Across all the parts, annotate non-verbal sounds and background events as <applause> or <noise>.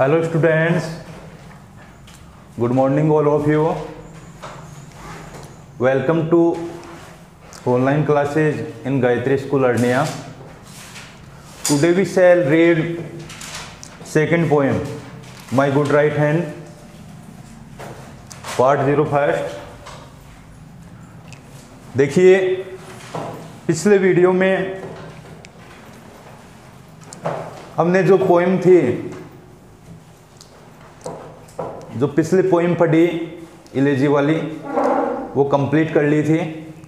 Hello students good morning all of you welcome to online classes in Gayatri school Arniya today we shall read second poem my good right hand part zero first देखिए, पिछले video में हमने जो poem थी जो पिछली poem पढ़ी इलेजी वाली, वो कंप्लीट कर ली थी।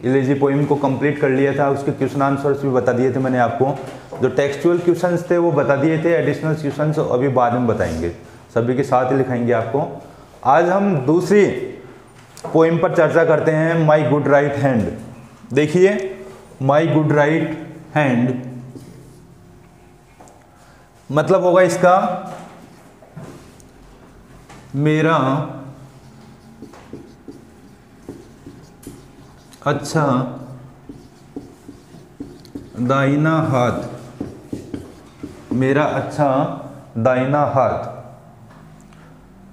इलेजी पोइम को कंप्लीट कर लिया था। उसके क्वेश्चन आंसर्स भी बता दिए थे मैंने आपको। जो टेक्सचुअल क्वेश्चन थे, वो बता दिए थे। एडिशनल क्वेश्चंस अभी बाद में बताएँगे। सभी के साथ ही लिखाएँगे आपको। आज हम दूसरी पोइम पर चर्चा करते हैं माई गुड राइट हैंड देखिए माई गुड राइट हैंड मतलब होगा इसका मेरा अच्छा दाहिना हाथ, मेरा अच्छा दाहिना हाथ।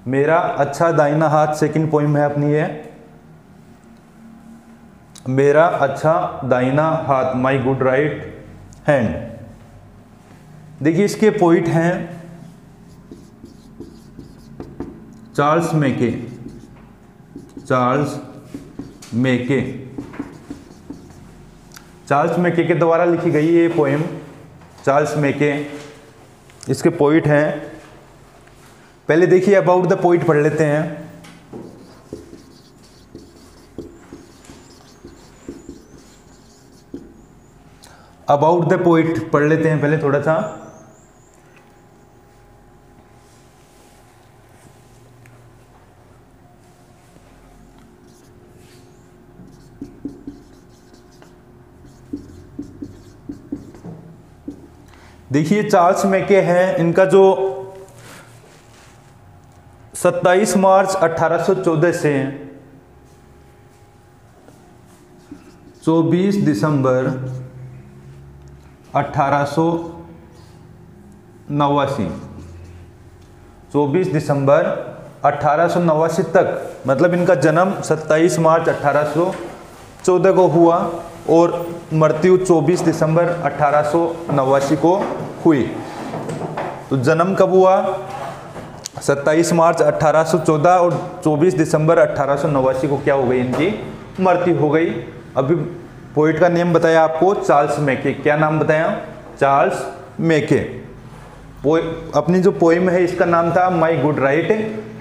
मेरा अच्छा दाहिना हाथ सेकंड पोइम है अपनी ये। मेरा अच्छा दाहिना हाथ माय गुड राइट हैंड देखिए इसके पोइट हैं Charles Mackay. Charles Mackay. Charles Mackay के द्वारा लिखी गई ये पोएम चार्ल्स मेके, इसके पोइट हैं। पहले देखिए अबाउट द पोइट पढ़ लेते हैं। अबाउट द पोइट पढ़ लेते हैं पहले थोड़ा सा। देखिए, चार्ल्स मैके हैं, इनका जो 27 मार्च 1814 से 24 दिसंबर अठारह सो नवासी। चौबीस दिसंबर अठारह तक मतलब इनका जन्म 27 मार्च 1814 को हुआ और मृत्यु 24 दिसंबर अठारह को हुई। तो जन्म कब हुआ? 27 मार्च 1814 और 24 दिसंबर अठारह को क्या हो गई इनकी? मृत्यु हो गई। अभी पोइट का नेम बताया आपको चार्ल्स मेके क्या नाम बताया? चार्ल्स मेके अपनी जो पोइम है, इसका नाम था माई गुड राइट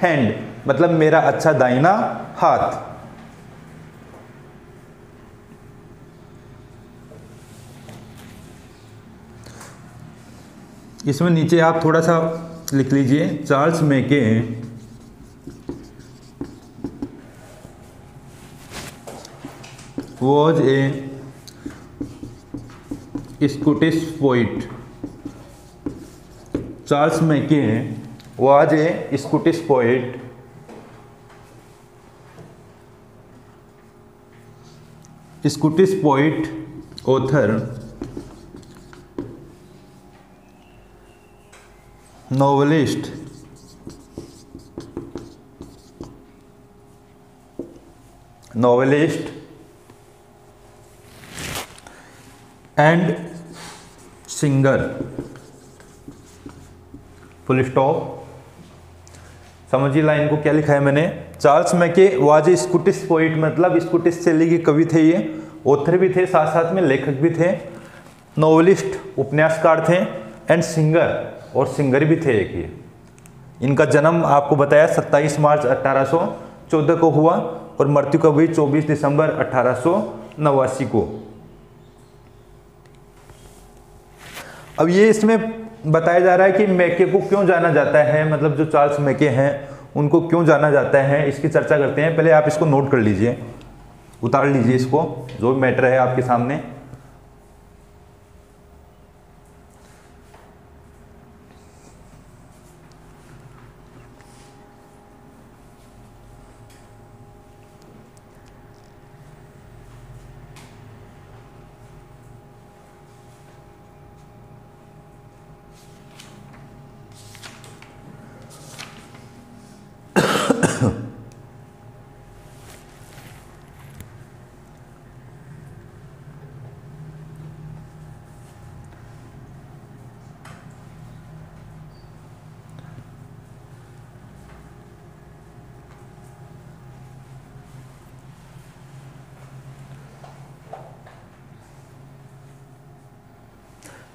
हैंड मतलब मेरा अच्छा दाइना हाथ। इसमें नीचे आप थोड़ा सा लिख लीजिए, Charles Mackay. Was a Scottish poet Charles Mackay was a Scottish poet Scottish poet author novelist, novelist and singer. Full stop. समझिए लाइन को क्या लिखा है मैंने? Charles Mackay was a Scottish poet मतलब स्कूटिस शैली के कवि थे ये। ऑथर भी थे साथ साथ में लेखक भी थे। नोवलिस्ट उपन्यासकार थे। And singer. और सिंगर भी थे एक ये इनका जन्म आपको बताया 27 मार्च 1814 को हुआ और मृत्यु कब हुई 24 दिसंबर अठारह को। अब ये इसमें बताया जा रहा है कि मैके को क्यों जाना जाता है मतलब जो चार्ल्स मैके हैं, उनको क्यों जाना जाता है, इसकी चर्चा करते हैं। पहले आप इसको नोट कर लीजिए, उतार लीजिए इसको, जो भी मैटर है आपके सामने।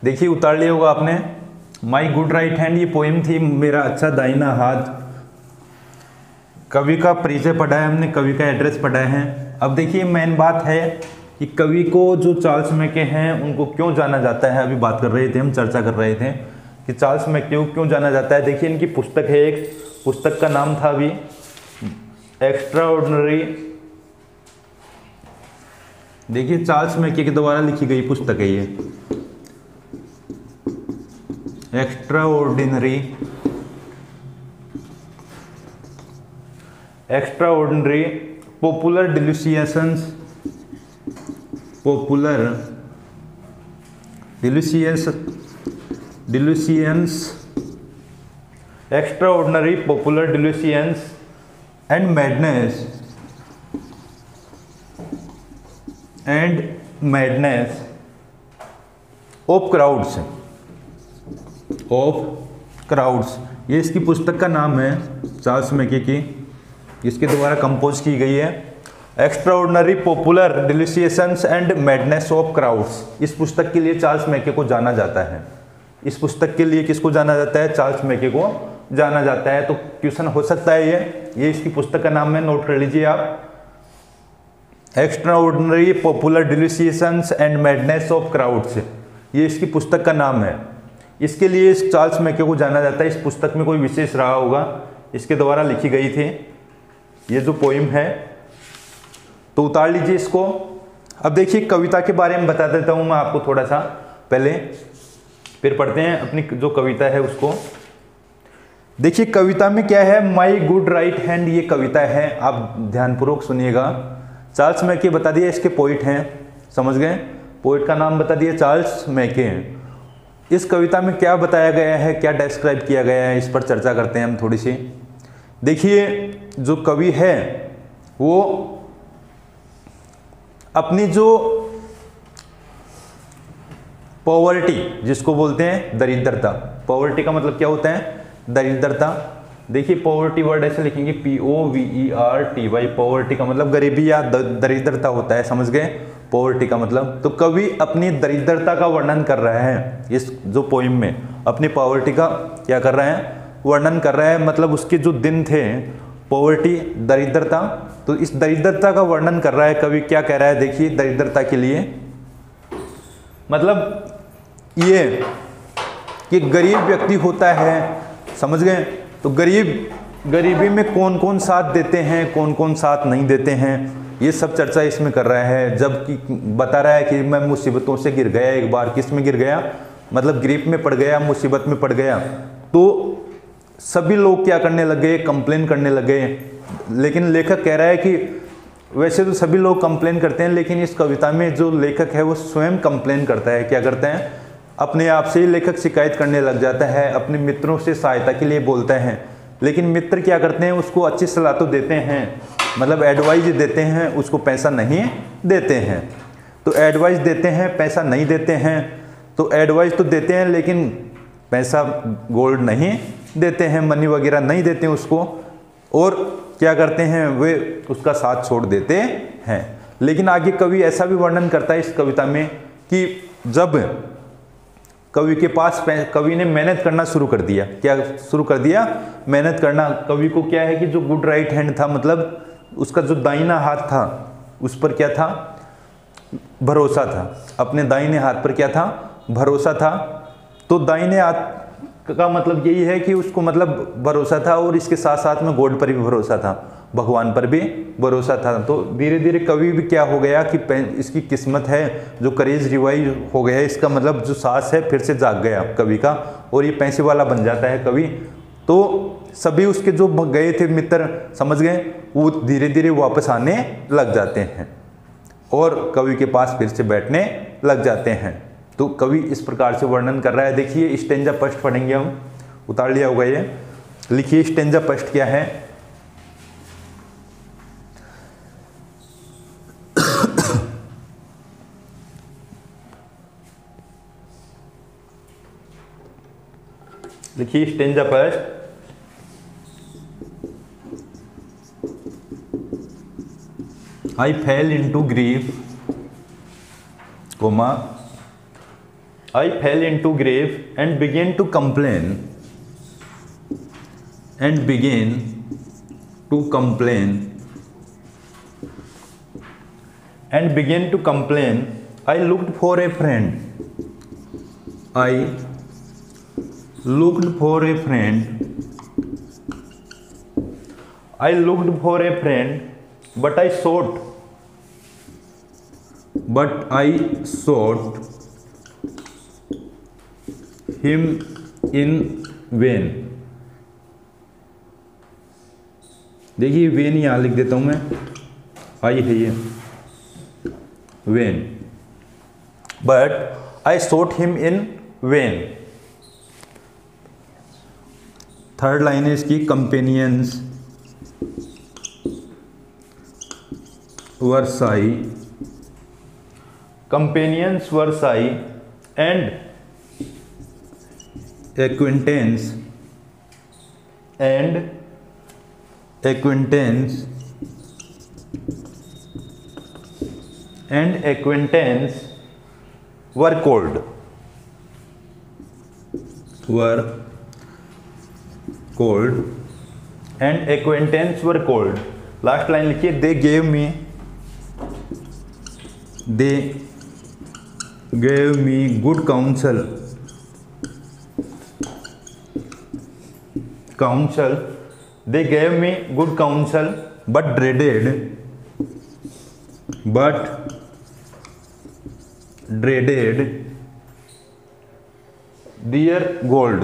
देखिए, उतार लिया होगा आपने। माई गुड राइट हैंड ये पोइम थी मेरा अच्छा दाइना हाथ। कवि का परिचय पढ़ा है हमने, कवि का एड्रेस पढ़ा है। अब देखिए मेन बात है कि कवि को जो चार्ल्स मैके हैं, उनको क्यों जाना जाता है? अभी बात कर रहे थे, हम चर्चा कर रहे थे कि चार्ल्स मैके क्यों जाना जाता है। देखिए, इनकी पुस्तक है एक, पुस्तक का नाम था अभी एक्स्ट्रा ऑर्डनरी देखिए, चार्ल्स मैके के द्वारा लिखी गई पुस्तक है ये। Extraordinary extraordinary popular delusions popular delusions extraordinary popular delusions and madness and madness of crowds ये इसकी पुस्तक का नाम है चार्ल्स मैके की इसके द्वारा कंपोज की गई है। Extraordinary popular delusions and madness of crowds इस पुस्तक के लिए चार्ल्स मैके को जाना जाता है। इस पुस्तक के लिए किसको जाना जाता है? चार्ल्स मैके को जाना जाता है। तो क्वेश्चन हो सकता है ये। ये इसकी पुस्तक का नाम है, नोट कर लीजिए आप। Extraordinary popular delusions and madness of crowds ये इसकी पुस्तक का नाम है। इसके लिए इस चार्ल्स मैके को जाना जाता है। इस पुस्तक में कोई विशेष रहा होगा। इसके द्वारा लिखी गई थी। ये जो पोइम है तो उतार लीजिए इसको। अब देखिए, कविता के बारे में बता देता हूँ मैं आपको थोड़ा सा पहले। फिर पढ़ते हैं अपनी जो कविता है उसको। देखिए, कविता में क्या है? माई गुड राइट हैंड ये कविता है। आप ध्यानपूर्वक सुनिएगा। चार्ल्स मैके बता दिया इसके पोइट हैं। समझ गए? पोइट का नाम बता दिया चार्ल्स मैके इस कविता में क्या बताया गया है, क्या डिस्क्राइब किया गया है, इस पर चर्चा करते हैं हम थोड़ी सी। देखिए, जो कवि है, वो अपनी जो पॉवर्टी जिसको बोलते हैं, दरिद्रता। पॉवर्टी का मतलब क्या होता है? दरिद्रता। देखिए पॉवर्टी वर्ड ऐसे लिखेंगे P O V E R T Y poverty का मतलब गरीबी या दरिद्रता होता है, समझ गए? पॉवर्टी का मतलब तो कवि अपनी दरिद्रता का वर्णन कर रहे हैं। इस जो पोइम में, अपनी पॉवर्टी का क्या कर रहे हैं? वर्णन कर रहे हैं मतलब उसके जो दिन थे पॉवर्टी दरिद्रता तो इस दरिद्रता का वर्णन कर रहा है कवि। क्या कह रहा है? देखिए, दरिद्रता के लिए। मतलब ये कि गरीब व्यक्ति होता है, समझ गए? तो गरीब, गरीबी में कौन कौन साथ देते हैं कौन कौन साथ नहीं देते हैं? ये सब चर्चा इसमें कर रहा है जबकि बता रहा है कि मैं मुसीबतों से गिर गया, एक बार किसमें गिर गया? मतलब ग्रीप में पड़ गया, मुसीबत में पड़ गया। तो सभी लोग क्या करने लगे? कंप्लेन करने लगे। लेकिन लेखक कह रहा है कि वैसे तो सभी लोग कंप्लेन करते हैं, लेकिन इस कविता में जो लेखक है वो स्वयं कंप्लेन करता है। क्या करते हैं? अपने आप से ही लेखक शिकायत करने लग जाता है, अपने मित्रों से सहायता के लिए बोलते हैं। लेकिन मित्र क्या करते हैं? उसको अच्छी सलाह तो देते हैं। मतलब एडवाइस देते हैं, उसको पैसा नहीं देते हैं। तो एडवाइस देते हैं, पैसा नहीं देते हैं। तो एडवाइस तो देते हैं, लेकिन पैसा गोल्ड नहीं देते हैं मनी वगैरह नहीं देते उसको। और क्या करते हैं, वे उसका साथ छोड़ देते हैं। लेकिन आगे कवि ऐसा भी वर्णन करता है इस कविता में कि जब कवि के पास कवि ने मेहनत करना शुरू कर दिया। क्या शुरू कर दिया? मेहनत करना। कवि को क्या है कि जो गुड राइट हैंड था मतलब उसका जो दाइना हाथ था, उस पर क्या था? भरोसा था। अपने दाइने हाथ पर क्या था? भरोसा था। तो दाइने हाथ का मतलब यही है कि उसको मतलब भरोसा था और इसके साथ साथ में गॉड पर भी भरोसा था। भगवान पर भी भरोसा था। तो धीरे धीरे कवि भी क्या हो गया कि इसकी किस्मत है, जो करेज रिवाइव हो गया इसका मतलब जो सास है, फिर से जाग गया कवि का और ये पैसे वाला बन जाता है कवि। तो सभी उसके जो गए थे मित्र, समझ गए, वो धीरे धीरे वापस आने लग जाते हैं और कवि के पास फिर से बैठने लग जाते हैं। तो कवि इस प्रकार से वर्णन कर रहा है। देखिए, स्टेंजा पष्ट पढ़ेंगे हम। उतार लिया होगा ये। लिखिए, स्टेंजा पष्ट क्या है? लिखिए stanza first I fell into grief comma I fell into grave and began to complain and began to complain and began to complain. I looked for a friend. I looked for a friend. I looked for a friend, but I sought. But I sought him in vain देखिए vain यहाँ लिख देता हूँ मैं आई है ये vain but I sought him in vain third line है इसकी companions were shy companions were shy and acquaintance and acquaintance and acquaintance were cold were cold and acquaintance were cold last line लिखिए they gave me they gave me good counsel counsel they gave me good counsel but dreaded but dreaded their gold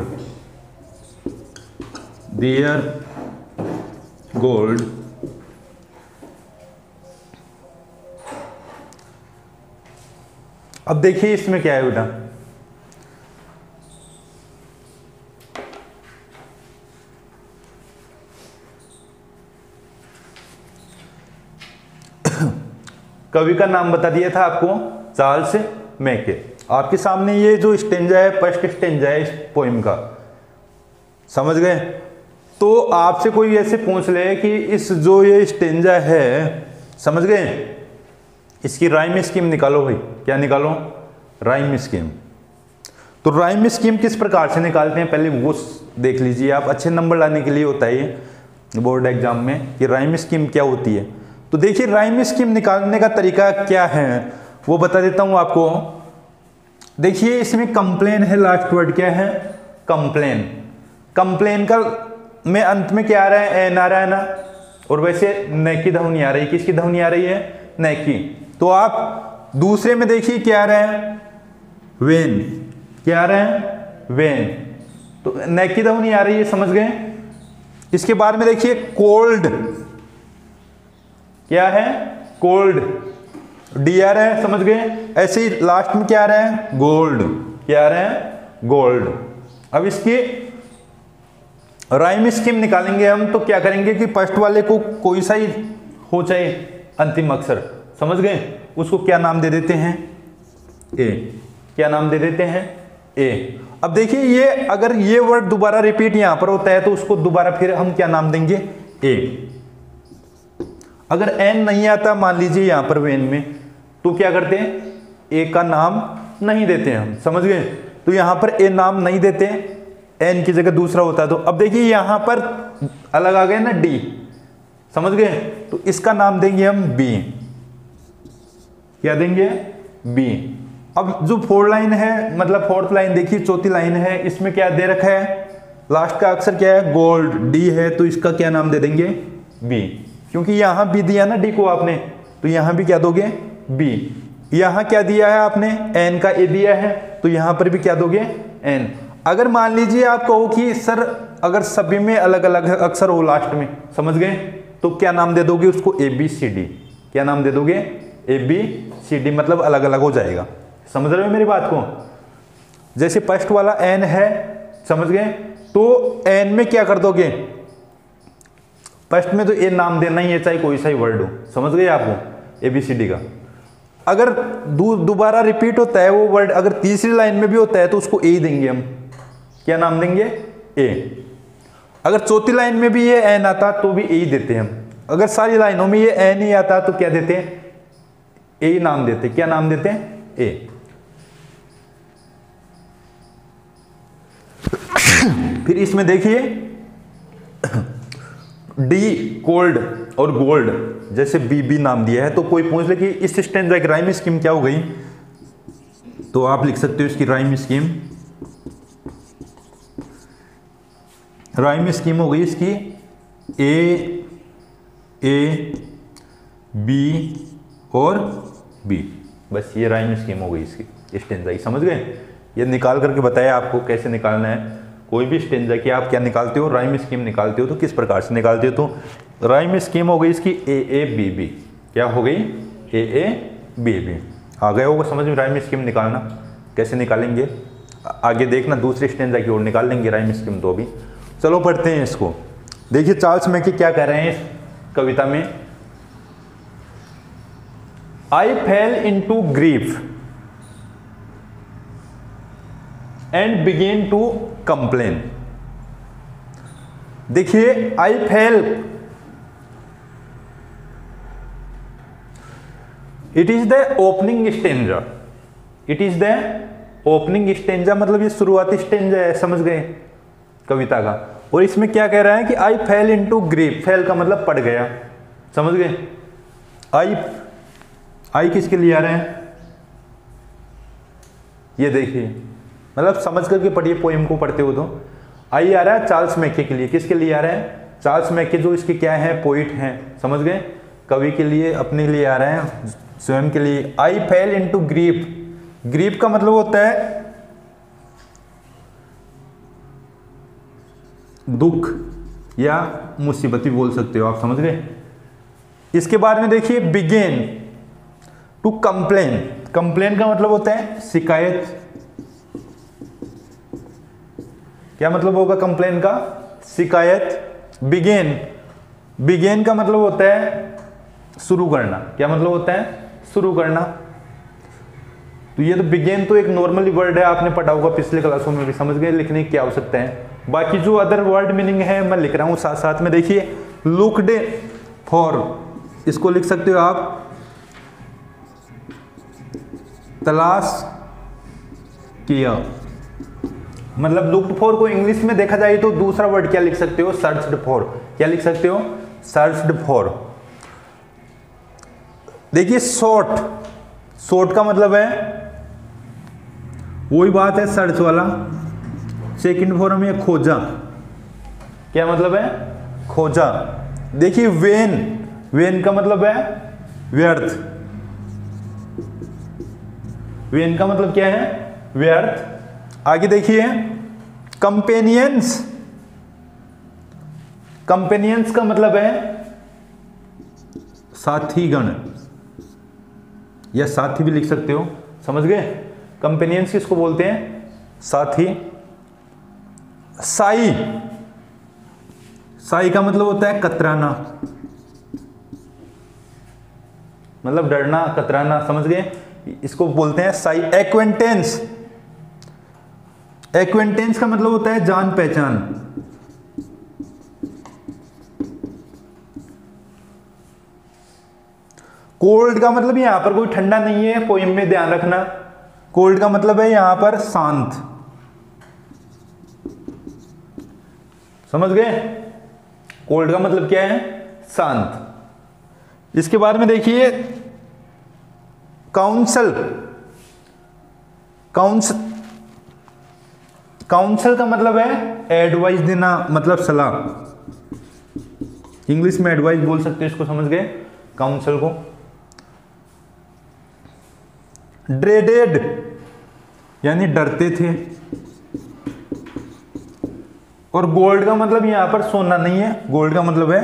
their gold अब देखिए इसमें क्या है बेटा। <coughs> कवि का नाम बता दिया था आपको चार्ल्स मैके आपके सामने ये जो स्टेंजा है, फ़र्स्ट स्टेंजा है इस पोइम का। समझ गए? तो आपसे कोई ऐसे पूछ ले कि इस जो ये स्टेंजा है, समझ गए? इसकी राइम स्कीम निकालो भाई। क्या निकालो? राइम स्कीम तो राइम स्कीम किस प्रकार से निकालते हैं? पहले वो देख लीजिए आप। अच्छे नंबर लाने के लिए होता है बोर्ड एग्ज़ाम में, कि राइम स्कीम क्या होती है। तो देखिए राइम स्कीम निकालने का तरीका क्या है, वो बता देता हूँ आपको। देखिए, इसमें कंप्लेन है लास्ट वर्ड क्या है? कंप्लेन कंप्लेन का में अंत में क्या आ रहा है? एन आ रहा है ना और वैसे न की ध्वनि आ रही है। किसकी ध्वनि आ रही है? न की। तो आप दूसरे में देखिए क्या आ रहा है? वेन। क्या आ रहा है? वेन। तो न की ध्वनि आ रही है, समझ गए? इसके बाद में देखिए, कोल्ड। क्या है? कोल्ड। डी आ रहा है, समझ गए? ऐसे ही लास्ट में क्या आ रहा है? गोल्ड। क्या आ रहा है? गोल्ड। अब इसकी राइम स्कीम निकालेंगे हम तो क्या करेंगे कि फ़र्स्ट वाले को कोई सा ही हो चाहे अंतिम अक्षर, समझ गए? उसको क्या नाम दे देते हैं? ए क्या नाम दे देते हैं? ए अब देखिए, ये अगर ये वर्ड दोबारा रिपीट यहाँ पर होता है तो उसको दोबारा फिर हम क्या नाम देंगे? ए अगर एन नहीं आता, मान लीजिए यहाँ पर वेन में तो क्या करते हैं? ए का नाम नहीं देते हम, समझ गए? तो यहाँ पर ए नाम नहीं देते एन की जगह दूसरा होता है तो अब देखिए यहाँ पर अलग आ गए ना डी समझ गए? तो इसका नाम देंगे हम बी क्या देंगे? बी अब जो फोर लाइन है मतलब फोर्थ लाइन देखिए, चौथी लाइन है, इसमें क्या दे रखा है? लास्ट का अक्षर क्या है? गोल्ड डी है तो इसका क्या नाम दे देंगे? बी क्योंकि यहाँ बी दिया ना डी को आपने तो यहाँ भी क्या दोगे? बी यहाँ क्या दिया है आपने? एन का ए दिया है तो यहाँ पर भी क्या दोगे? एन अगर मान लीजिए आप कहो कि सर, अगर सभी में अलग अलग अक्षर हो लास्ट में, समझ गए? तो क्या नाम दे दोगे उसको? ए बी सी डी क्या नाम दे दोगे? ए बी सी डी मतलब अलग अलग हो जाएगा। समझ रहे हो मेरी बात को? जैसे फ़र्स्ट वाला एन है, समझ गए? तो एन में क्या कर दोगे? फ़र्स्ट में तो ए नाम देना ही है, चाहे कोई सा ही वर्ड हो। समझ गए आपको ए बी सी डी का। अगर दोबारा रिपीट होता है वो वर्ड अगर तीसरी लाइन में भी होता है तो उसको ए ही देंगे हम। क्या नाम देंगे? ए अगर चौथी लाइन में भी ये एन आता तो भी ए देते हैं अगर सारी लाइनों में ये एन ही आता तो क्या देते हैं? ए नाम देते क्या नाम देते हैं? ए फिर इसमें देखिए। डी कोल्ड और गोल्ड जैसे बी बी नाम दिया है तो कोई पूछ ले कि इस स्टैंड राइम स्कीम क्या हो गई? तो आप लिख सकते हो इसकी राइम स्कीम राइम स्कीम हो गई इसकी ए ए, बी और बी। बस ये राइम स्कीम हो गई इसकी स्टेंजा की समझ गए? ये निकाल करके बताया आपको कैसे निकालना है। कोई भी स्टेंजा की आप क्या निकालते हो? राइम स्कीम निकालते हो तो किस प्रकार से निकालते हो? तो राइम स्कीम हो गई इसकी ए ए, बी बी। क्या हो गई? A A, B B. आ गए होगा समझ में राइम स्कीम निकालना। कैसे निकालेंगे? आगे देखना, दूसरी स्टेंजा की ओर निकाल लेंगे राइम स्कीम तो भी। चलो पढ़ते हैं इसको। देखिए चार्ल्स मैके क्या कह रहे हैं इस कविता में। I fell into grief and began to complain देखिए I fell it is the opening stanza it is the opening stanza मतलब ये शुरुआती स्टेंजा है, समझ गए? कविता का। और इसमें क्या कह रहा है कि I fell into grief fell का मतलब पड़ गया। समझ गए? आई आई किसके लिए आ रहे हैं? ये देखिए। मतलब समझ करके पढ़िए पोइम को पढ़ते हो तो। आई आ रहा है चार्ल्स मैके के लिए। किसके लिए आ रहा है? चार्ल्स मैके जो इसके क्या है? पोइट हैं। समझ गए? कवि के लिए, अपने लिए आ रहे हैं। स्वयं के लिए। I fell into grief grief का मतलब होता है दुख या मुसीबत भी बोल सकते हो, आप समझ गए? इसके बाद में देखिए बिगेन टू कंप्लेन कंप्लेन का मतलब होता है शिकायत। क्या मतलब होगा कंप्लेन का? शिकायत। बिगेन बिगेन का मतलब होता है शुरू करना। क्या मतलब होता है? शुरू करना। तो ये तो बिगेन तो एक नॉर्मली वर्ड है, आपने पढ़ा होगा पिछले क्लासों में भी, समझ गए? लिखने की आवश्यकता है? बाकी जो अदर वर्ड मीनिंग है, मैं लिख रहा हूँ साथ साथ में। देखिए लुकड फॉर इसको लिख सकते हो आप? तलाश किया। मतलब लुक्ड फॉर को इंग्लिश में देखा जाए तो दूसरा वर्ड क्या लिख सकते हो? सर्च्ड फॉर क्या लिख सकते हो? सर्च्ड फॉर देखिए शॉर्ट शॉर्ट का मतलब है, वही बात है सर्च वाला। सेकंड फॉर्म है खोजा। क्या मतलब है? खोजा। देखिए, वेन। वेन का मतलब है व्यर्थ। वेन का मतलब क्या है? व्यर्थ। आगे देखिए। कंपेनियंस। कंपेनियंस का मतलब है साथीगण। या साथी भी लिख सकते हो। समझ गए? कंपेनियंस किसको बोलते हैं? साथी। साई। साई का मतलब होता है कतराना। मतलब डरना, कतराना, समझ गए? इसको बोलते हैं साई। एक्वेंटेंस एक्वेंटेंस का मतलब होता है जान पहचान। कोल्ड का मतलब यहाँ पर कोई ठंडा नहीं है पोइम में ध्यान रखना। कोल्ड का मतलब है यहाँ पर शांत। समझ गए? कोल्ड का मतलब क्या है? शांत। इसके बाद में देखिए काउंसल काउंसल काउंसल का मतलब है एडवाइस देना मतलब सलाह। इंग्लिश में एडवाइस बोल सकते हैं इसको, समझ गए? काउंसल को। ड्रेडेड यानी डरते थे। और गोल्ड का मतलब यहाँ पर सोना नहीं है, गोल्ड का मतलब है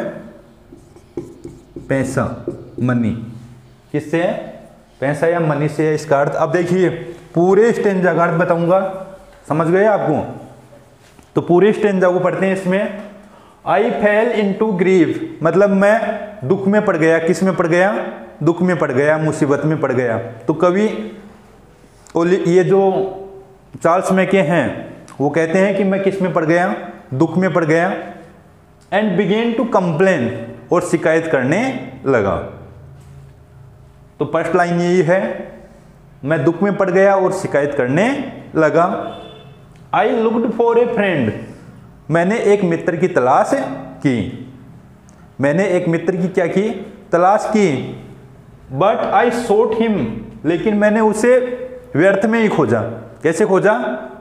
पैसा मनी किससे? पैसा या मनी से है इसका अर्थ। अब देखिए, पूरे स्टेंजा का अर्थ बताऊँगा। समझ गए आपको? तो पूरे स्टेंजा को पढ़ते हैं इसमें I fail in to grief मतलब मैं दुख में पड़ गया। किसमें पड़ गया? दुख में पड़ गया, मुसीबत में पड़ गया। तो कवि ये जो चार्ल्स मैके हैं, वो कहते हैं कि मैं किसमें पड़ गया? दुख में पड़ गया एंड बिगेन टू कंप्लेन और शिकायत करने लगा। तो फ़र्स्ट लाइन यही है, मैं दुख में पड़ गया और शिकायत करने लगा। I looked for a friend मैंने एक मित्र की तलाश की। मैंने एक मित्र की क्या की? तलाश की। बट आई सोट हिम लेकिन मैंने उसे व्यर्थ में ही खोजा। कैसे खोजा?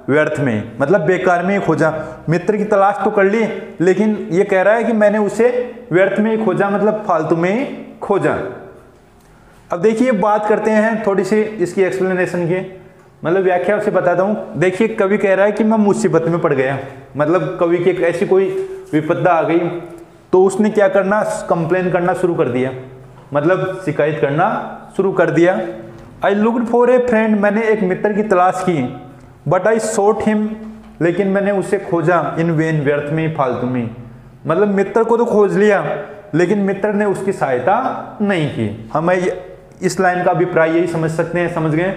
व्यर्थ में मतलब बेकार में ही खोजा। मित्र की तलाश तो कर ली, लेकिन ये कह रहा है कि मैंने उसे व्यर्थ में ही खोजा मतलब फालतू में ही खोजा। अब देखिए, बात करते हैं थोड़ी सी इसकी एक्सप्लेनेशन की। मतलब व्याख्या उसे बताता हूँ। देखिए, कवि कह रहा है कि मैं मुसीबत में पड़ गया मतलब कवि की ऐसी कोई विपदा आ गई तो उसने क्या करना? कंप्लेन करना शुरू कर दिया। मतलब शिकायत करना शुरू कर दिया। I look for a friend मैंने एक मित्र की तलाश की। बट आई सोट हिम लेकिन मैंने उसे खोजा इन वेन व्यर्थ में, फालतू में। मतलब मित्र को तो खोज लिया, लेकिन मित्र ने उसकी सहायता नहीं की। हमें इस लाइन का अभिप्राय यही समझ सकते हैं, समझ गए?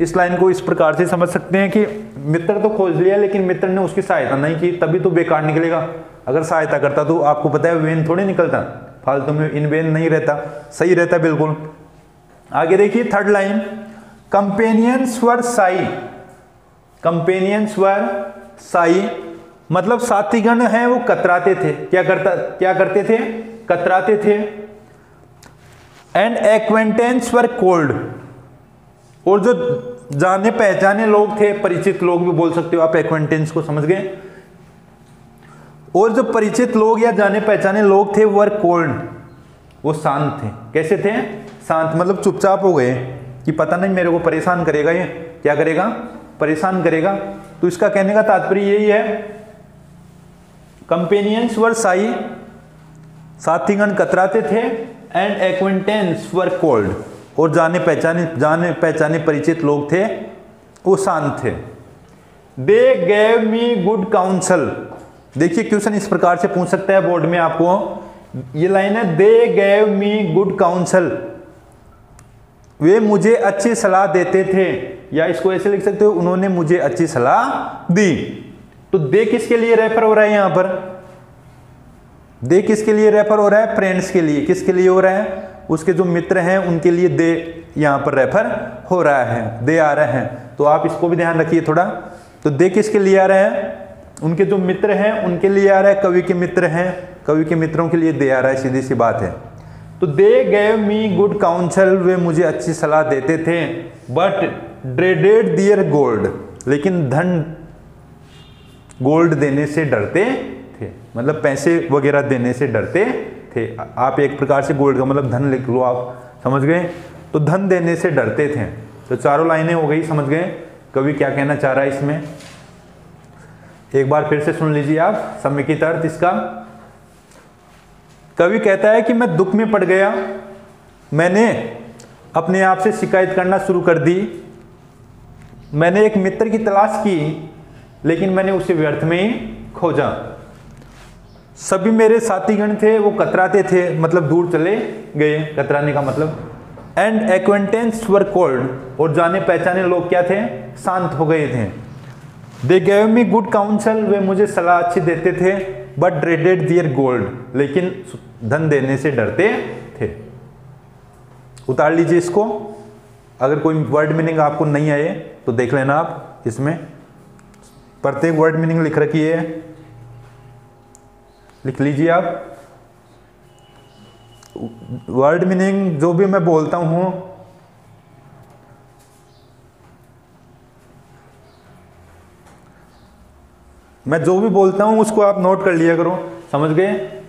इस लाइन को इस प्रकार से समझ सकते हैं कि मित्र तो खोज लिया, लेकिन मित्र ने उसकी सहायता नहीं की, तभी तो बेकार निकलेगा। अगर सहायता करता तो आपको पता है वेन थोड़ी निकलता। फालतू में इन वेन नहीं रहता, सही रहता बिल्कुल। आगे देखिए third line companions were shy companions were shy मतलब साथीगण हैं, वो कतराते थे। क्या करता, क्या करते थे? कतराते थे। एंड एक्वेंटेंस वर कोल्ड और जो जाने पहचाने लोग थे, परिचित लोग भी बोल सकते हो, आप एक्वेंटेंस को समझ गए। और जो परिचित लोग या जाने पहचाने लोग थे वर कोल्ड वो शांत थे। कैसे थे? शांत मतलब चुपचाप हो गए कि पता नहीं मेरे को परेशान करेगा ये। क्या करेगा? परेशान करेगा। तो इसका कहने का तात्पर्य यही है। कंपेनियंस वर साई साथीगण कतराते थे एंड एक्विंटेंस वर कोल्ड और जाने पहचाने जाने पहचाने परिचित लोग थे, वो शांत थे। They gave me good counsel देखिए क्वेश्चन इस प्रकार से पूछ सकता है बोर्ड में आपको? ये लाइन है they gave me good counsel वे मुझे अच्छी सलाह देते थे। या इसको ऐसे लिख सकते हो, उन्होंने मुझे अच्छी सलाह दी। तो दे किसके लिए रेफर हो रहा है यहाँ पर? दे किसके लिए रेफर हो रहा है? फ्रेंड्स के लिए। किसके लिए हो रहा है? उसके जो मित्र हैं, उनके लिए दे यहाँ पर रेफर हो रहा है। दे आ रहे हैं। तो आप इसको भी ध्यान रखिए थोड़ा। तो दे किसके लिए आ रहे हैं? उनके जो मित्र हैं, उनके लिए आ रहा है। कवि के मित्र हैं। कवि के मित्रों के लिए दे आ रहा है। सीधी सी बात है। तो they gave me good counsel. वे मुझे अच्छी सलाह देते थे। बट ड्रेडेड दियर गोल्ड लेकिन धन गोल्ड देने से डरते थे। मतलब पैसे वगैरह देने से डरते थे। आप एक प्रकार से गोल्ड का मतलब धन लिख लो आप, समझ गए? तो धन देने से डरते थे। तो चारों लाइनें हो गई, समझ गए? कवि क्या कहना चाह रहा है इसमें? एक बार फिर से सुन लीजिए आप, समेकित अर्थ इसका। कवि कहता है कि मैं दुख में पड़ गया। मैंने अपने आप से शिकायत करना शुरू कर दी। मैंने एक मित्र की तलाश की, लेकिन मैंने उसे व्यर्थ में ही खोजा। सभी मेरे साथीगण थे, वो कतराते थे मतलब दूर चले गए। कतराने का मतलब एंड एक्वेंटेंस वर कोल्ड और जाने पहचाने लोग क्या थे? शांत हो गए थे। They gave me good counsel वे मुझे सलाह अच्छी देते थे बट ड्रेडेड दियर गोल्ड लेकिन धन देने से डरते थे। उतार लीजिए इसको। अगर कोई वर्ड मीनिंग आपको नहीं आए तो देख लेना आप, इसमें प्रत्येक वर्ड मीनिंग लिख रखी है। लिख लीजिए आप। वर्ड मीनिंग जो भी मैं बोलता हूँ, मैं जो भी बोलता हूँ, उसको आप नोट कर लिया करो। समझ गए?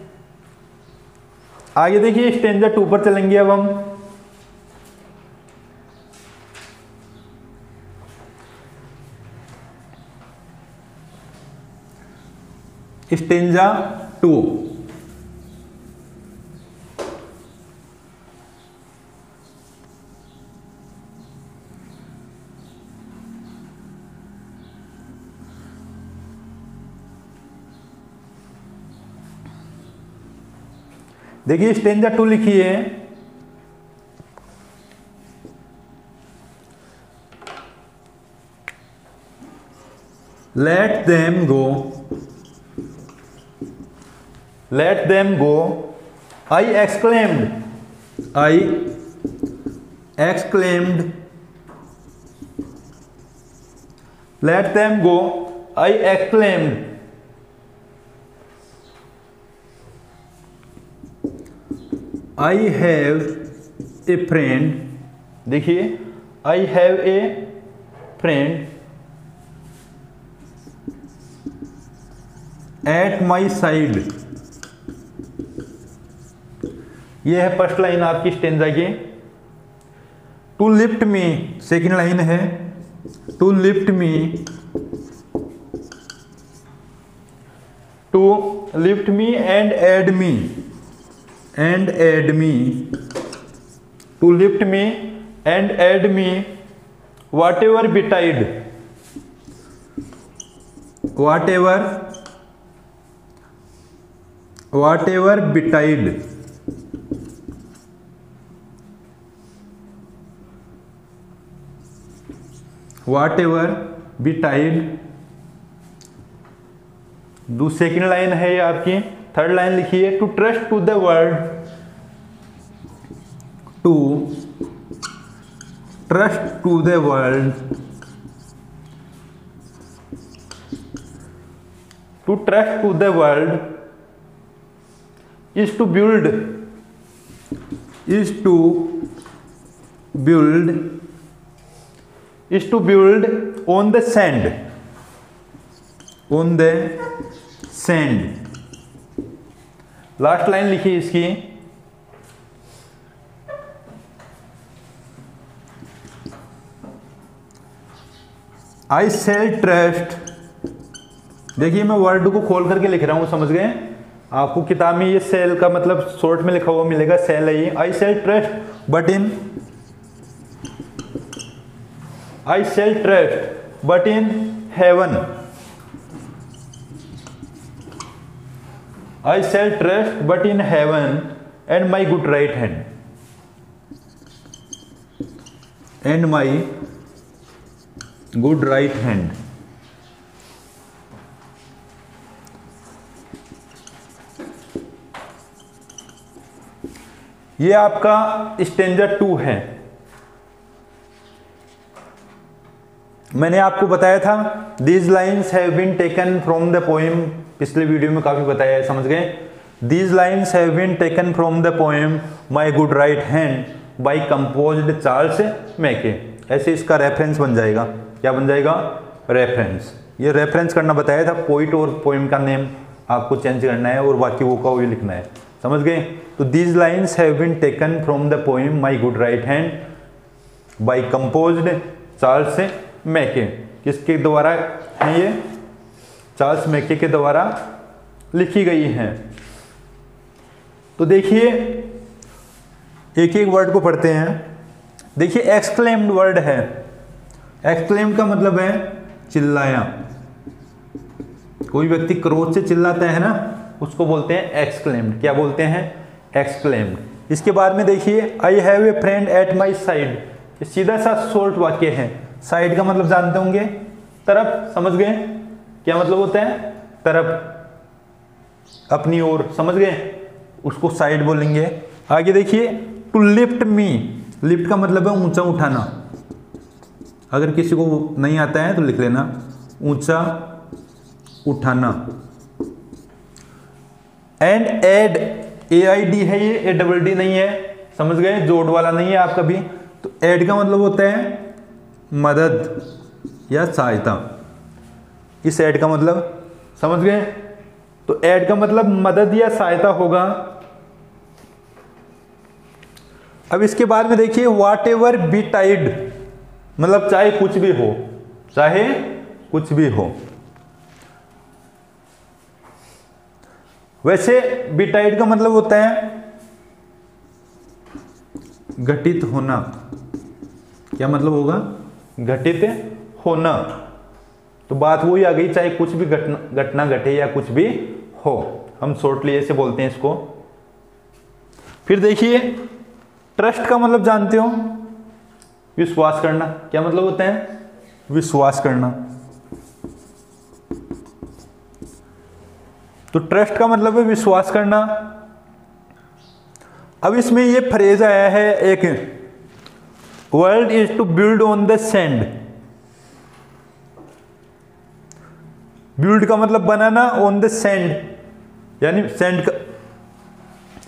आगे देखिए स्टेंजर टू पर चलेंगे अब हम। Stanza two. देखिए स्टेंजा टू लिखी है let them go let them go. I exclaimed, I exclaimed, let them go. I exclaimed, I have a friend. देखिए I have a friend at my side. ये है फ़र्स्ट लाइन आपकी stanza की। To lift me, second line है। To lift me. To lift me and aid me. And aid me. To lift me and aid me. Whatever betide whatever whatever whatever betide to second line है ये आपकी। Third line लिखिए। To trust to the world to trust to the world to trust to the world is to build is to build. Is to build on the sand. On the sand. Last line लिखिए इसकी I shall trust देखिए, मैं word को खोल करके लिख रहा हूँ, समझ गए? आपको किताब में ये सेल का मतलब शॉर्ट में लिखा हुआ मिलेगा सेल है ये। I shall trust but in I shall trust but in heaven I shall trust but in heaven and my good right hand and my good right hand ये आपका स्टेंजर टू है। मैंने आपको बताया था these lines have been taken from the poem पिछले video में काफ़ी बताया है, समझ गए? These lines have been taken from the poem my good right hand by compose Charles Mackay ऐसे इसका रेफरेंस बन जाएगा। क्या बन जाएगा? रेफरेंस ये रेफरेंस करना बताया था पोइट और पोइम का नेम आपको चेंज करना है और बाकी वो का वो लिखना है। समझ गए? तो these lines have been taken from the poem my good right hand by composed Charles Mackay. किसके द्वारा है ये? चार्ल्स मैके के द्वारा लिखी गई हैं। तो देखिए एक एक वर्ड को पढ़ते हैं। देखिए एक्सक्लेम्ड वर्ड है। एक्सक्लेम्ड का मतलब है चिल्लाया। कोई व्यक्ति क्रोध से चिल्लाता है ना, उसको बोलते हैं एक्सक्लेम्ड क्या बोलते हैं? एक्सक्लेम्ड इसके बाद में देखिए I have a friend at my side सीधा सा शॉर्ट वाक्य है। साइड का मतलब जानते होंगे। तरफ़, समझ गए? क्या मतलब होता है? तरफ़। अपनी ओर, समझ गए? उसको साइड बोलेंगे। आगे देखिए टू लिफ्ट मी लिफ्ट का मतलब है ऊँचा उठाना। अगर किसी को नहीं आता है तो लिख लेना। ऊँचा उठाना। And aid A I D है ये ए डबल डी नहीं है। समझ गए? जोड़ वाला नहीं है आपका भी। तो एड का मतलब होता है मदद या सहायता। इस एड का मतलब समझ गए? तो एड का मतलब मदद या सहायता होगा। अब इसके बाद में देखिए वाट एवर बी टाइड मतलब चाहे कुछ भी हो, चाहे कुछ भी हो। वैसे बिटाइड का मतलब होता है घटित होना। क्या मतलब होगा? घटित होना। तो बात वही आ गई, चाहे कुछ भी घटना घटना घटे या कुछ भी हो। हम शॉर्टली ऐसे बोलते हैं इसको। फिर देखिए ट्रस्ट का मतलब जानते हो? विश्वास करना। क्या मतलब होता है? विश्वास करना। तो ट्रस्ट का मतलब है विश्वास करना। अब इसमें ये फ्रेज आया है एक world is to build on the sand build का मतलब बनाना ऑन द सेंड यानी सेंड का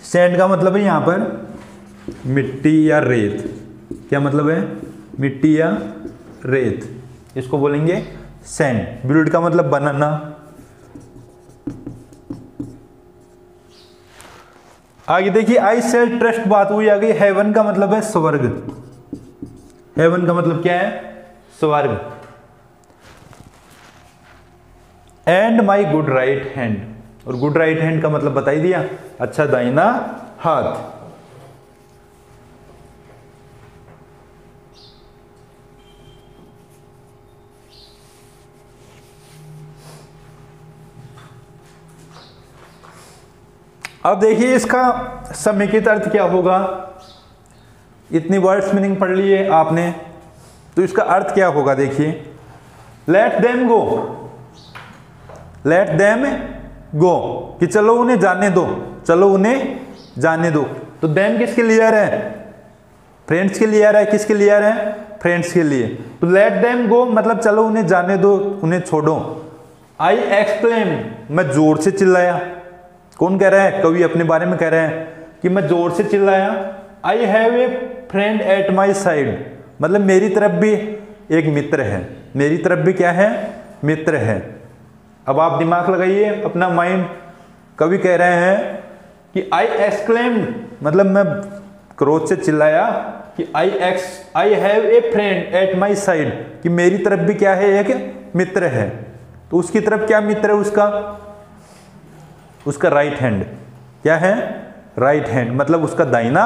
सैंड का मतलब है यहाँ पर मिट्टी या रेत. क्या मतलब है? मिट्टी या रेत. इसको बोलेंगे सैंड बिल्ड का मतलब बनाना. आगे देखिए आई सेल ट्रस्ट बात हुई आ गई हेवन का मतलब है स्वर्ग. हेवन का मतलब क्या है? स्वर्ग। And my good right hand और गुड राइट हैंड का मतलब बताई दिया? अच्छा दाइना हाथ। अब देखिए इसका समेकित अर्थ क्या होगा? इतनी वर्ड्स मीनिंग पढ़ ली है आपने तो इसका अर्थ क्या होगा देखिए। Let them go let them go कि चलो उन्हें जाने दो, चलो उन्हें जाने दो। तो देम किसके लिए है? फ्रेंड्स के लिए है, किसके लिए है? फ्रेंड्स के लिए। तो लेट देम गो मतलब चलो उन्हें जाने दो, उन्हें छोड़ो। आई एक्सप्लेन मैं ज़ोर से चिल्लाया। कौन कह रहा है? कवि अपने बारे में कह रहे हैं कि मैं ज़ोर से चिल्लाया। I have a friend at my side मतलब मेरी तरफ़ भी एक मित्र है। मेरी तरफ़ भी क्या है? मित्र है। अब आप दिमाग लगाइए, अपना माइंड कवि कह रहे हैं कि आई एक्सक्लेम मतलब मैं क्रोध से चिल्लाया कि I ex I have a friend at my side कि मेरी तरफ़ भी क्या है? एक मित्र है। तो उसकी तरफ़ क्या मित्र है उसका? उसका राइट हैंड क्या है? राइट हैंड मतलब उसका दाइना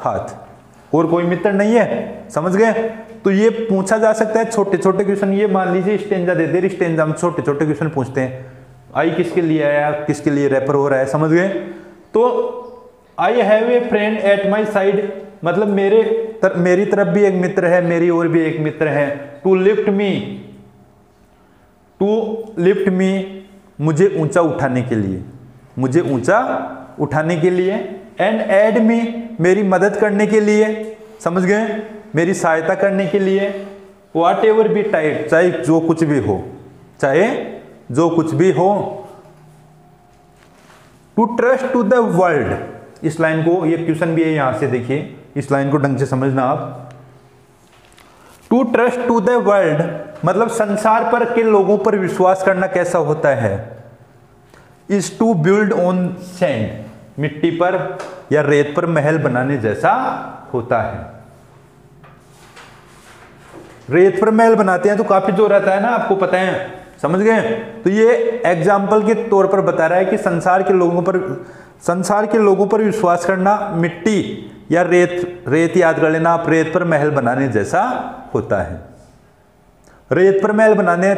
हाथ। और कोई मित्र नहीं है? समझ गए? तो ये पूछा जा सकता है छोटे छोटे क्वेश्चन ये मान लीजिए स्टेंजा दे दे स्टेंजा हम छोटे छोटे क्वेश्चन पूछते हैं। आई किसके लिए आया किसके लिए रेफर हो रहा है समझ गए? तो I have a friend at my side मतलब मेरे तर, मेरी तरफ़ भी एक मित्र है मेरी और भी एक मित्र है। To lift me to lift me मुझे ऊँचा उठाने के लिए मुझे ऊँचा उठाने के लिए एंड एड मी मेरी मदद करने के लिए, समझ गए? मेरी सहायता करने के लिए वाट एवर बी टाइट चाहे जो कुछ भी हो, चाहे जो कुछ भी हो to trust to the world इस लाइन को, ये क्वेश्चन भी है यहाँ से देखिए, इस लाइन को ढंग से समझना आप। To trust to the world मतलब संसार पर के लोगों पर विश्वास करना कैसा होता है? Is to build on sand मिट्टी पर या रेत पर महल बनाने जैसा होता है। रेत पर महल बनाते हैं तो काफ़ी ज़ोर रहता है ना, आपको पता है, समझ गए? तो ये एग्ज़ाम्पल के तौर पर बता रहा है कि संसार के लोगों पर, संसार के लोगों पर विश्वास करना मिट्टी या रेत रेत याद कर लेना, आप रेत पर महल बनाने जैसा होता है। रेत पर महल बनाने,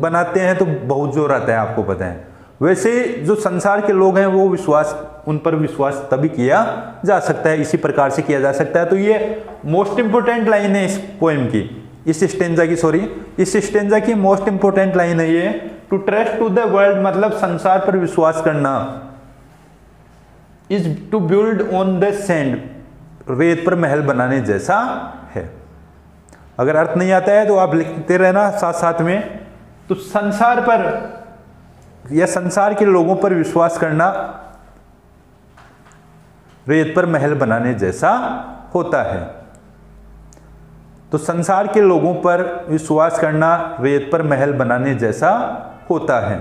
बनाते हैं तो बहुत ज़ोर आता है, आपको पता है। वैसे जो संसार के लोग हैं, वो विश्वास, उन पर विश्वास तभी किया जा सकता है, इसी प्रकार से किया जा सकता है। तो ये मोस्ट इंपोर्टेंट लाइन है इस पोएम की। इस स्टेंजा की सॉरी इस स्टेंजा की मोस्ट इंपोर्टेंट लाइन है ये। To trust to the world मतलब संसार पर विश्वास करना। Is to build on the sand रेत पर महल बनाने जैसा है। अगर अर्थ नहीं आता है तो आप लिखते रहना साथ साथ में। तो संसार पर या संसार के लोगों पर विश्वास करना रेत पर महल बनाने जैसा होता है। तो संसार के लोगों पर विश्वास करना रेत पर महल बनाने जैसा होता है।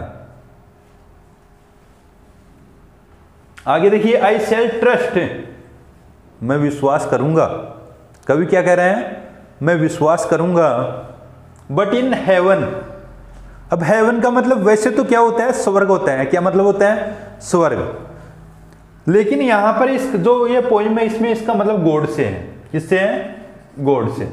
आगे देखिए आई सेल ट्रस्ट मैं विश्वास करूँगा। कवि क्या कह रहे हैं? मैं विश्वास करूँगा बट इन हेवन अब हेवन का मतलब वैसे तो क्या होता है? स्वर्ग होता है। क्या मतलब होता है? स्वर्ग। लेकिन यहाँ पर इस जो ये पोइम है, इसमें इसका मतलब गोड से है। किससे है? गोड से।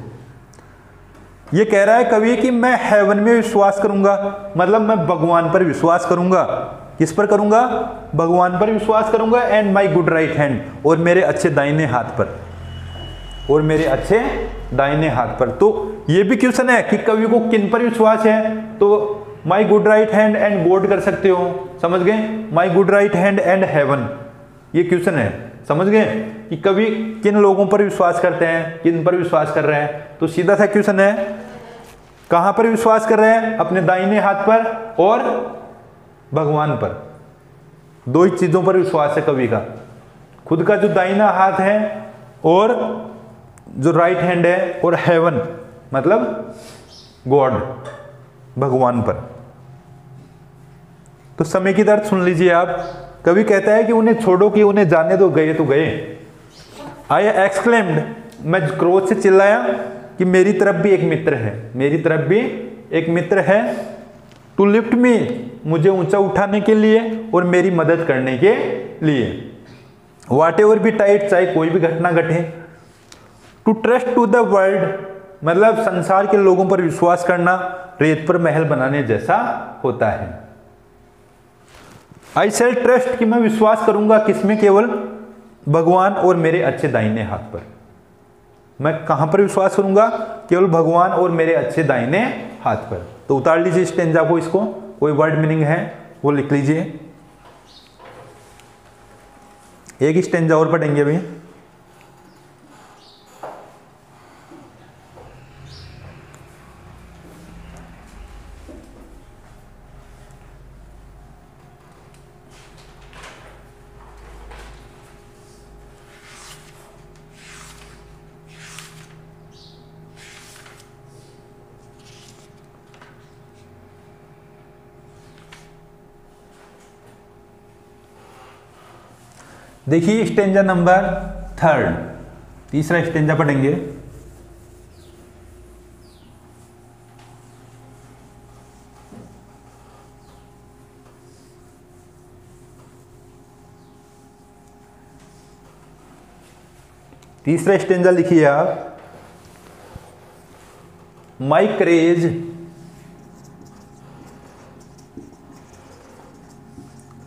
ये कह रहा है कवि कि मैं हेवन में विश्वास करूँगा। मतलब मैं भगवान पर विश्वास करूँगा। किस पर करूँगा? भगवान पर विश्वास करूँगा and my good right hand और मेरे अच्छे दाहिने हाथ पर। और मेरे अच्छे दाहिने हाथ पर। तो ये भी क्वेश्चन है कि कवि को किन पर विश्वास है? तो my good right hand and God कर सकते हो। समझ गए? My good right hand and heaven ये क्वेश्चन है। समझ गए? कि कवि किन लोगों पर विश्वास करते हैं, किन पर विश्वास कर रहे हैं? तो सीधा सा क्वेश्चन है। कहाँ पर विश्वास कर रहे हैं? अपने दाहिने हाथ पर और भगवान पर। दो ही चीज़ों पर विश्वास है कवि का। खुद का जो दाइना हाथ है और जो राइट हैंड है और हेवन मतलब गॉड भगवान पर। तो समय की दर्द सुन लीजिए आप। कभी कहता है कि उन्हें छोड़ो कि उन्हें जाने दो, गए तो गए। आई एक्सक्लेम्ड मैं क्रोध से चिल्लाया कि मेरी तरफ़ भी एक मित्र है। मेरी तरफ़ भी एक मित्र है। टू लिफ्ट मी, मुझे ऊँचा उठाने के लिए और मेरी मदद करने के लिए। वाट एवर भी टाइट चाहे कोई भी घटना घटे। To trust to the world मतलब संसार के लोगों पर विश्वास करना, रेत पर महल बनाने जैसा होता है। आई सेल ट्रस्ट कि मैं विश्वास करूँगा किसमें केवल? भगवान और मेरे अच्छे दाहिने हाथ पर। मैं कहाँ पर विश्वास करूँगा? केवल भगवान और मेरे अच्छे दाहिने हाथ पर। तो उतार लीजिए स्टेंजा को इसको। कोई वर्ड मीनिंग है? वो लिख लीजिए। एक स्टेंजा और पढ़ेंगे अभी। देखिए स्टेंजा नंबर थर्ड तीसरा स्टेंजा पढ़ेंगे। तीसरा स्टेंजा लिखिए आप। My craze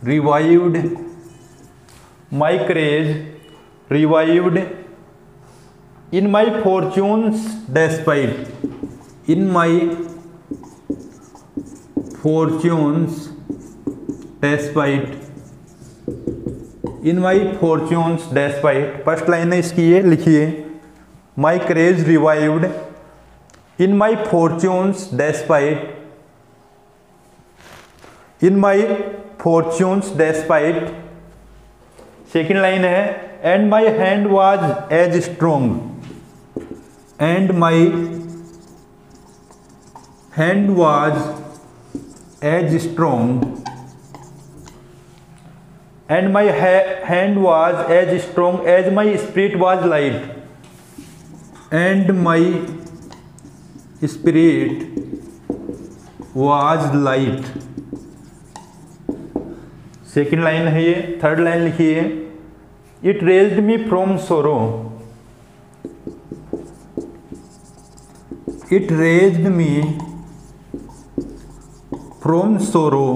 revived my craze revived in my fortunes despite. In my fortunes despite. In my fortunes despite first line है इसकी ये, लिखिए. My craze revived in my fortunes despite in my fortunes despite second line है and my hand was as strong and my hand was as strong and my hand was as strong as my spirit was light and my spirit was light second line है ये third line लिखिए it raise me from sorrow it raise me from sorrow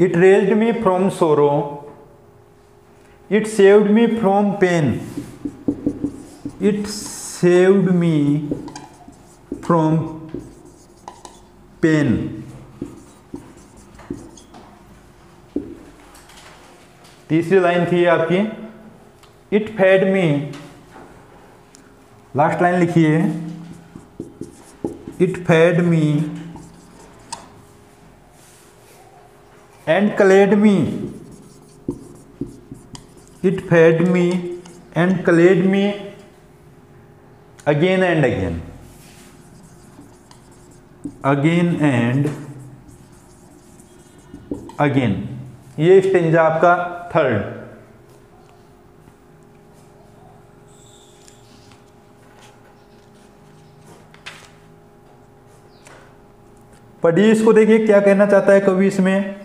it raise me from sorrow it saved me from pain it saved me from pain तीसरी line थी आपकी it fed me last line लिखिए it fed me and clad me it fed me and clad me again and again again and again ये stanza आपका। Third पढ़िए इसको देखिए क्या कहना चाहता है कवि इसमें?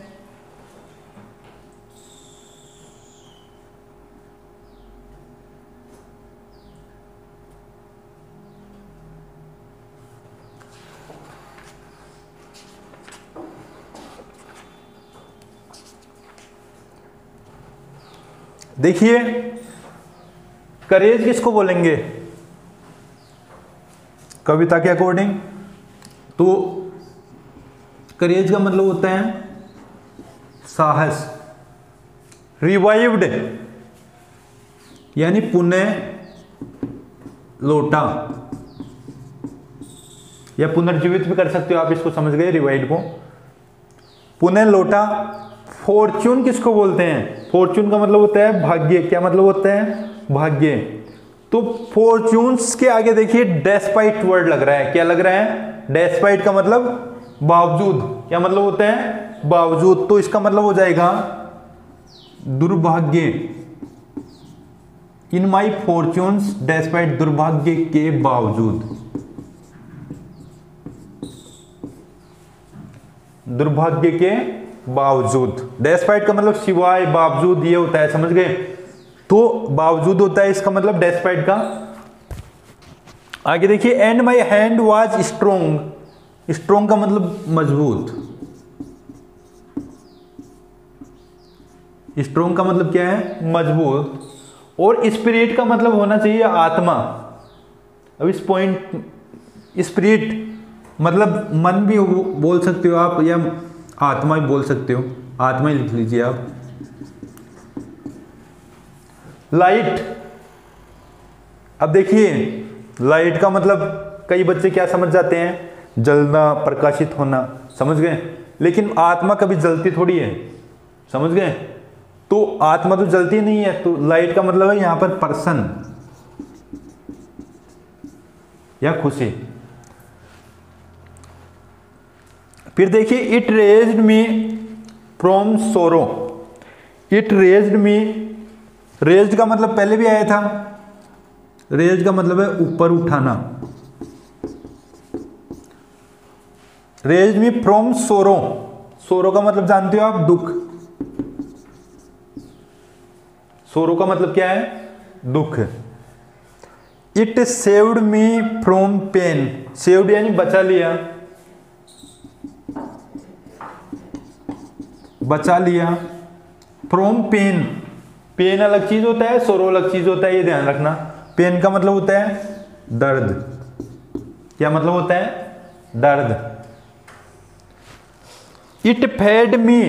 देखिए, करेज किसको बोलेंगे? कविता के अकॉर्डिंग। तो करेज का मतलब होता है साहस। रिवाइव्ड, यानी पुनः लौटा। या पुनर्जीवित भी कर सकते हो आप, इसको समझ गए रिवाइव को। पुनः लौटा फॉर्च्यून किसको बोलते हैं? फॉर्च्यून का मतलब होता है भाग्य। क्या मतलब होता है? भाग्य। तो फॉर्च्यून्स के आगे देखिए डेस्पाइट वर्ड लग रहा है। क्या लग रहा है? डेस्पाइट का मतलब बावजूद। क्या मतलब होता है? बावजूद। तो इसका मतलब हो जाएगा दुर्भाग्य। इन माई फॉर्च्यून्स डेस्पाइट दुर्भाग्य के बावजूद। दुर्भाग्य के बावजूद। डेस्पाइट का मतलब सिवाय बावजूद ये होता है, समझ गए? तो बावजूद होता है इसका मतलब डेस्पाइट का? आगे देखिए and my hand was strong strong का मतलब मज़बूत। स्ट्रोंग का मतलब क्या है? मज़बूत। और स्पिरिट का मतलब होना चाहिए आत्मा। अब इस पॉइंट स्पिरिट मतलब मन भी बोल सकते हो आप, या आत्मा भी बोल सकते हो। आत्मा ही लिख लीजिए आप। लाइट अब देखिए लाइट का मतलब कई बच्चे क्या समझ जाते हैं? जलना, प्रकाशित होना, समझ गए? लेकिन आत्मा कभी जलती थोड़ी है, समझ गए? तो आत्मा तो जलती नहीं है तो लाइट का मतलब है यहाँ पर पर्सन या खुशी। फिर देखिए it raised me from sorrow it raised me raised का मतलब पहले भी आया था। रेज का मतलब है ऊपर उठाना। Raise me from sorrow sorrow का मतलब जानते हो आप? दुख। सोरो का मतलब क्या है? दुख। It saved me from pain saved यानी बचा लिया। बचा लिया। फ्रॉम पेन पेन अलग चीज़ होता है सोरो अलग चीज़ होता है, ये ध्यान रखना। पेन का मतलब होता है दर्द। क्या मतलब होता है? दर्द। इट फेड मी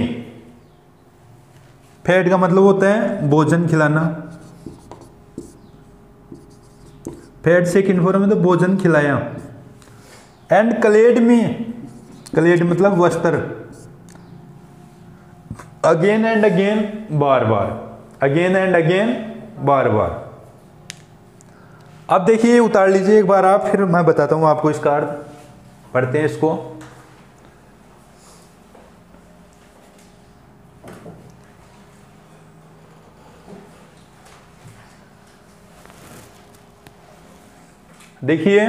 फेड का मतलब होता है भोजन खिलाना। फेड से किन फॉर्म में तो भोजन खिलाया। एंड कलेड मी कलेड मतलब वस्त्र। अगेन एंड अगेन बार बार अगेन एंड अगेन बार बार अब देखिए उतार लीजिए एक बार आप, फिर मैं बताता हूँ आपको इसका अर्थ। पढ़ते हैं इसको। देखिए,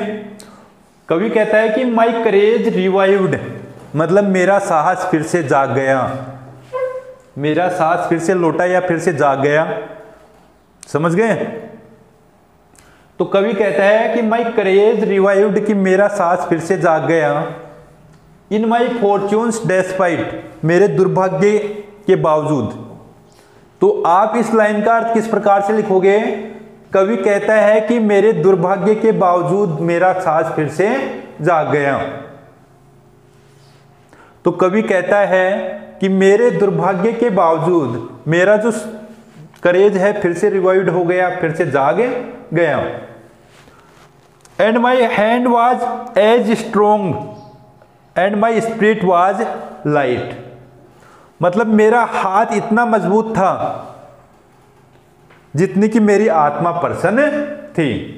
कवि कहता है कि माई करेज रिवाइव्ड मतलब मेरा साहस फिर से जाग गया। मेरा साहस फिर से लौटा या फिर से जाग गया? समझ गए? तो कवि कहता है कि माई करेज रिवाइव्ड कि मेरा साहस फिर से जाग गया। इन माई फॉर्च्यून्स डेस्पाइट मेरे दुर्भाग्य के बावजूद। तो आप इस लाइन का अर्थ किस प्रकार से लिखोगे? कवि कहता है कि मेरे दुर्भाग्य के बावजूद मेरा साहस फिर से जाग गया। तो कवि कहता है कि मेरे दुर्भाग्य के बावजूद मेरा जो करेज है फिर से रिवाइव्ड हो गया, फिर से जाग गया। And my hand was as strong and my spirit was light मतलब मेरा हाथ इतना मज़बूत था जितनी कि मेरी आत्मा प्रसन्न थी।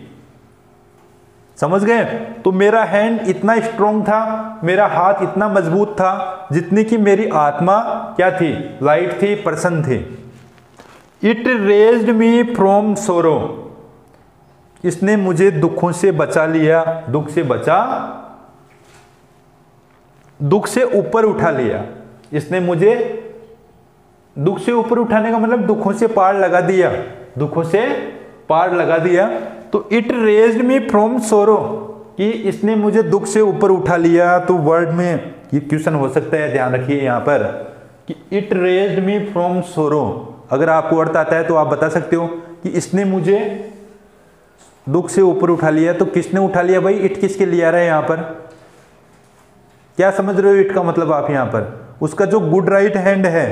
समझ गए? तो मेरा हैंड इतना स्ट्रोंग था, मेरा हाथ इतना मज़बूत था, जितनी कि मेरी आत्मा क्या थी? लाइट थी प्रसन्न थी। It raised me from sorrow इसने मुझे दुखों से बचा लिया, दुख से बचा, दुख से ऊपर उठा लिया। इसने मुझे दुख से ऊपर उठाने का मतलब दुखों से पार लगा दिया, दुखों से पार लगा दिया। तो it raised me from sorrow कि इसने मुझे दुख से ऊपर उठा लिया। तो वर्ड में ये क्वेश्चन हो सकता है, ध्यान रखिए यहाँ पर कि it raised me from sorrow अगर आपको अर्थ आता है तो आप बता सकते हो कि इसने मुझे दुख से ऊपर उठा लिया। तो किसने उठा लिया भाई? इट किसके लिए आ रहा है यहाँ पर? क्या समझ रहे हो इट का मतलब आप यहाँ पर? उसका जो गुड राइट हैंड है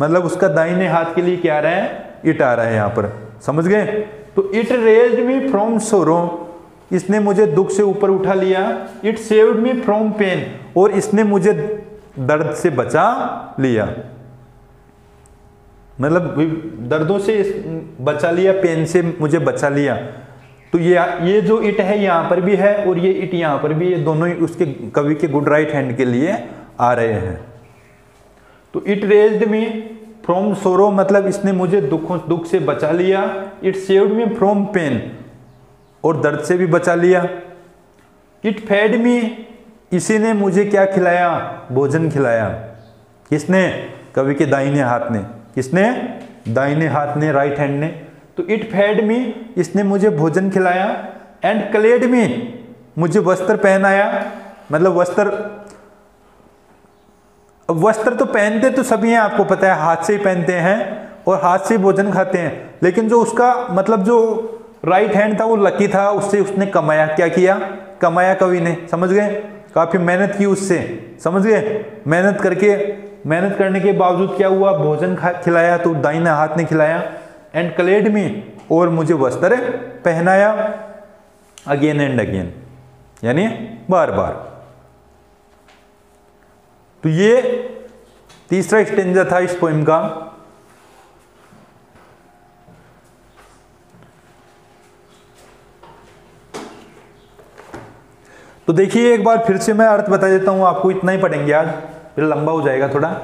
मतलब उसका दाहिने हाथ के लिए क्या आ रहा है? इट आ रहा है यहाँ पर। समझ गए? तो it raised me from sorrow इसने मुझे दुख से ऊपर उठा लिया। It saved me from pain और इसने मुझे दर्द से बचा लिया। मतलब दर्दों से बचा लिया पेन से मुझे बचा लिया। तो ये ये जो इट है, यहाँ पर भी है और ये इट यहाँ पर भी ये दोनों ही उसके कवि के गुड राइट हैंड के लिए आ रहे हैं। तो it raised me from sorrow मतलब इसने मुझे दुख दुख से बचा लिया it saved me from pain और दर्द से भी बचा लिया इट फेड मी इसी ने मुझे क्या खिलाया भोजन खिलाया किसने कवि के दाहिने हाथ ने किसने दाहिने हाथ ने राइट हैंड ने तो इट फेड मी इसने मुझे भोजन खिलाया एंड क्लेड मी मुझे वस्त्र पहनाया मतलब वस्त्र वस्त्र तो पहनते तो सभी हैं, आपको पता है, हाथ से ही पहनते हैं और हाथ से भोजन खाते हैं। लेकिन जो उसका मतलब जो राइट हैंड था, वो लकी था, उससे उसने कमाया, क्या किया? कमाया कवि ने समझ गए? काफ़ी मेहनत की उससे। समझ गए? मेहनत करके, मेहनत करने के बावजूद क्या हुआ? भोजन खिलाया तो दाइना हाथ ने खिलाया। एंड कलेड में और मुझे वस्त्र पहनाया। अगेन एंड अगेन यानी बार बार तो ये तीसरा स्टेंजर था इस पोइम का। तो देखिए, एक बार फिर से मैं अर्थ बता देता हूँ, आपको इतना ही पढ़ेंगे आज। फिर लंबा हो जाएगा थोड़ा।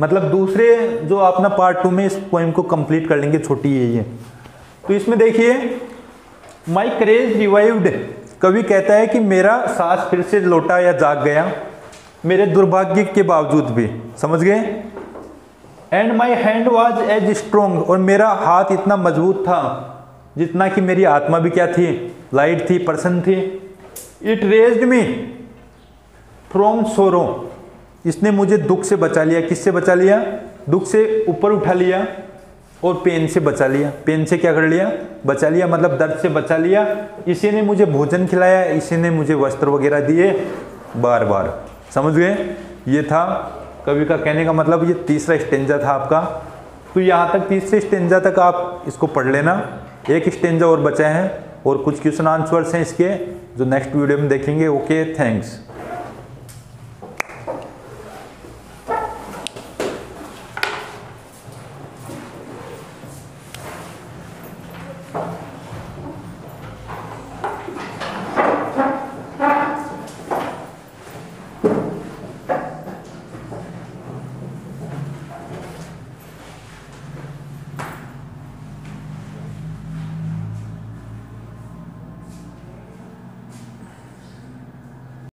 मतलब दूसरे जो अपना पार्ट टू में इस पोइम को कंप्लीट कर लेंगे, छोटी है तो इसमें देखिए माई क्रेज रिवाइव्ड कवि कहता है कि मेरा सांस फिर से लौटा या जाग गया। मेरे दुर्भाग्य के बावजूद भी। समझ गए? And my hand was as strong और मेरा हाथ इतना मज़बूत था जितना कि मेरी आत्मा भी क्या थी? लाइट थी पर्सन थी। It raised me from sorrow इसने मुझे दुख से बचा लिया। किससे बचा लिया? दुख से ऊपर उठा लिया और पेन से बचा लिया। पेन से क्या कर लिया? बचा लिया मतलब दर्द से बचा लिया। इसी ने मुझे भोजन खिलाया, इसी ने मुझे वस्त्र वगैरह दिए। बार बार समझ गए? ये था, कवि का कहने का मतलब ये तीसरा स्टेंजा था आपका। तो यहाँ तक तीसरे स्टेंजा तक आप इसको पढ़ लेना। एक स्टेंजा और बचा हैं, और कुछ क्वेश्चन आंसर्स हैं इसके, जो नेक्स्ट वीडियो में देखेंगे। Okay, thanks.